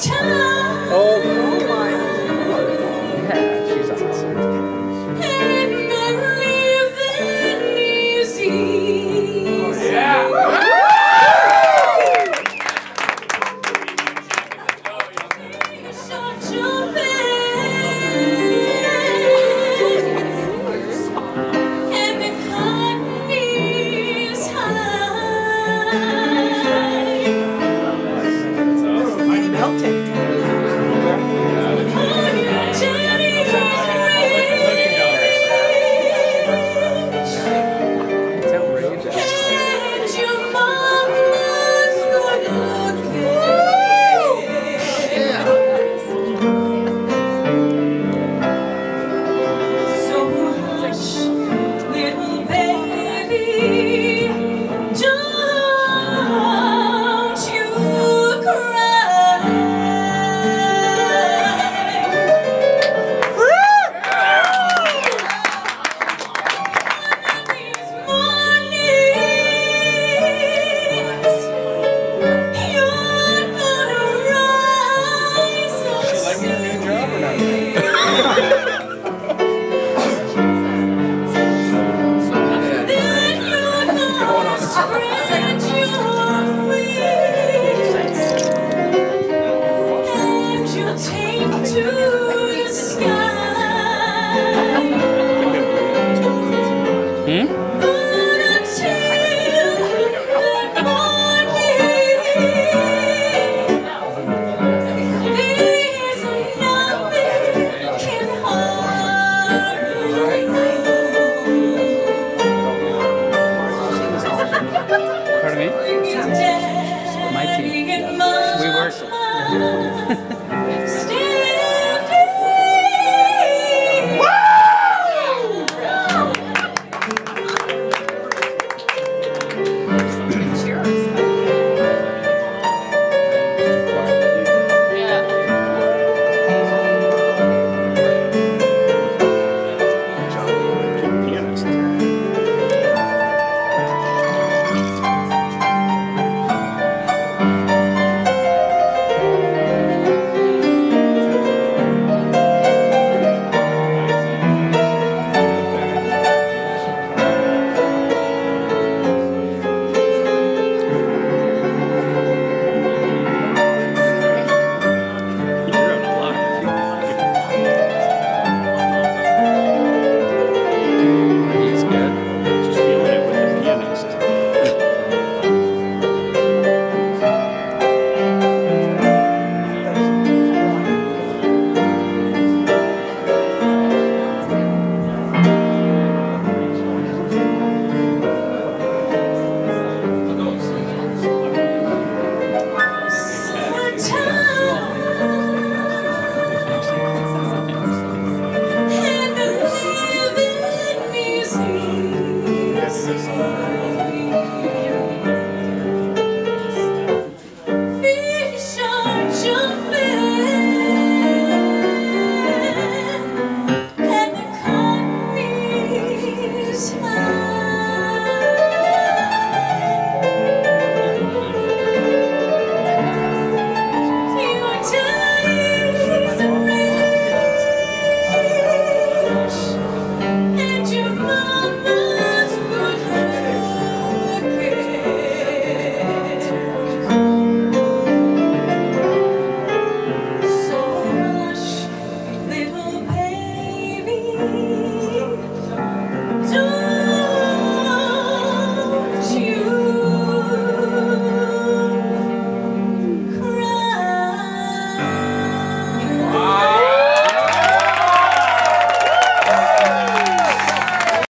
Oh, harm Pardon me? My team. Daddy and We work.